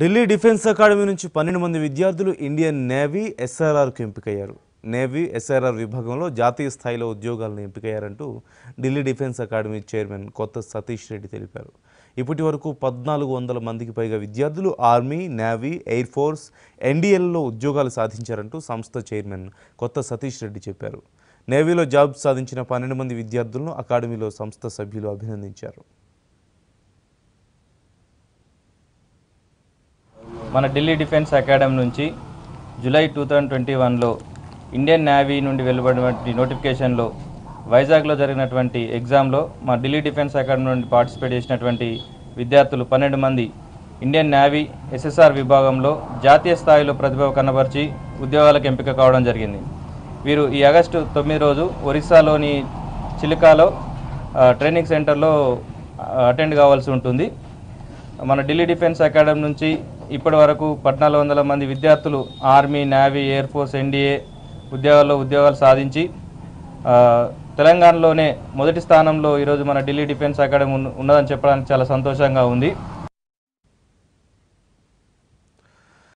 Delhi defence academy నుంచి పన్నెండు మంది విద్యార్థులు ఇండియన్ నేవీ ఎస్ఆర్ఆర్కు ఎంపికయ్యారు. నేవీ ఎస్ఆర్ఆర్ విభాగంలో జాతీయ స్థాయిలో ఉద్యోగాలను ఎంపికయ్యారంటూ Delhi defence academy chairman Kotha Satish Reddy తెలిపారు. ఇప్పటి వరకు పద్నాలుగు వందల మందికి పైగా విద్యార్థులు ఆర్మీ నేవీ ఎయిర్ ఫోర్స్ ఎన్డీఎల్లో ఉద్యోగాలు సాధించారంటూ సంస్థ చైర్మన్ కొత్త సతీష్ రెడ్డి చెప్పారు. నేవీలో జాబ్ సాధించిన పన్నెండు మంది విద్యార్థులను అకాడమీలో సంస్థ సభ్యులు అభినందించారు. మన ఢిల్లీ డిఫెన్స్ అకాడమీ నుంచి జూలై టూ థౌజండ్ ట్వంటీ వన్లో ఇండియన్ నేవీ నుండి వెలువడినటువంటి నోటిఫికేషన్లో వైజాగ్లో జరిగినటువంటి ఎగ్జామ్లో మా ఢిల్లీ డిఫెన్స్ అకాడమీ నుండి పార్టిసిపేట్ చేసినటువంటి విద్యార్థులు పన్నెండు మంది ఇండియన్ నేవీ ఎస్ఎస్ఆర్ విభాగంలో జాతీయ స్థాయిలో ప్రతిభ కనబరిచి ఉద్యోగాలకు ఎంపిక కావడం జరిగింది. వీరు ఈ ఆగస్టు తొమ్మిది రోజు ఒరిస్సాలోని చిలికాలో ట్రైనింగ్ సెంటర్లో అటెండ్ కావాల్సి ఉంటుంది. మన ఢిల్లీ డిఫెన్స్ అకాడమీ నుంచి ఇప్పటి వరకు పద్నాలుగు వందల మంది విద్యార్థులు army navy air force NDA ఉద్యోగాల్లో ఉద్యోగాలు సాధించి తెలంగాణలోనే మొదటి స్థానంలో ఈరోజు మన ఢిల్లీ డిఫెన్స్ అకాడమీ ఉన్నదని చెప్పడానికి చాలా సంతోషంగా ఉంది.